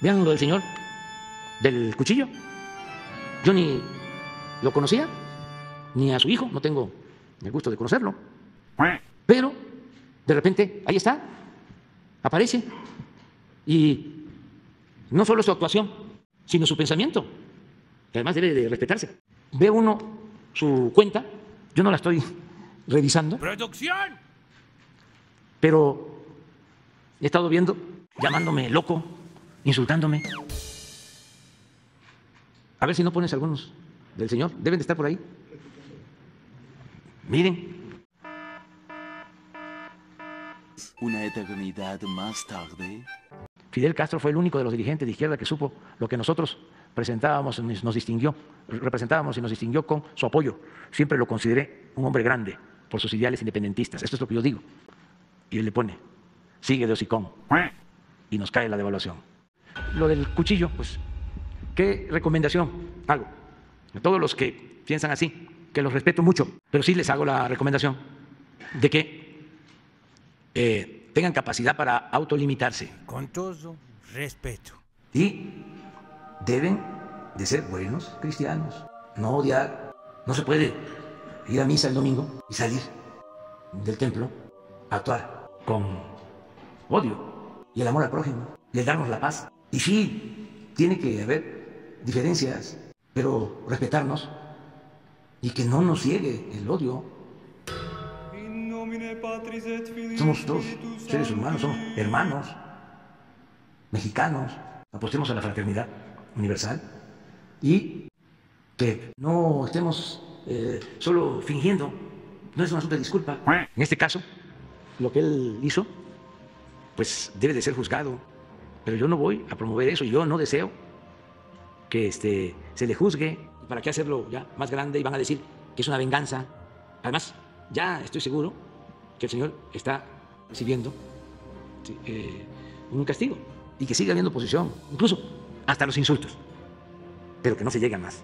Vean lo del señor del cuchillo. Yo ni lo conocía, ni a su hijo, no tengo el gusto de conocerlo. Pero de repente, ahí está, aparece. Y no solo su actuación, sino su pensamiento, que además debe de respetarse. Ve uno su cuenta, yo no la estoy revisando. ¡Producción! Pero he estado viendo, llamándome loco, insultándome. A ver si no pones algunos del Señor. Deben de estar por ahí. Miren. Una eternidad más tarde. Fidel Castro fue el único de los dirigentes de izquierda que supo lo que nosotros presentábamos, nos distinguió, representábamos y nos distinguió con su apoyo. Siempre lo consideré un hombre grande por sus ideales independentistas. Esto es lo que yo digo. Y él le pone, sigue de hocicón. Y nos cae la devaluación. Lo del cuchillo, pues, ¿qué recomendación hago? A todos los que piensan así, que los respeto mucho, pero sí les hago la recomendación de que eh, tengan capacidad para autolimitarse. Con todo respeto. Y deben de ser buenos cristianos, no odiar. No se puede ir a misa el domingo y salir del templo a actuar con odio y el amor al prójimo y el darnos la paz. Y sí, tiene que haber diferencias, pero respetarnos y que no nos ciegue el odio. Somos todos seres humanos, somos hermanos, mexicanos, apostemos a la fraternidad universal y que no estemos eh, solo fingiendo, no es un asunto de disculpa. En este caso, lo que él hizo, pues debe de ser juzgado, pero yo no voy a promover eso, yo no deseo que este, se le juzgue, ¿para qué hacerlo ya más grande? Y van a decir que es una venganza. Además, ya estoy seguro que el Señor está recibiendo eh, un castigo y que sigue habiendo oposición, incluso hasta los insultos, pero que no se llegue más.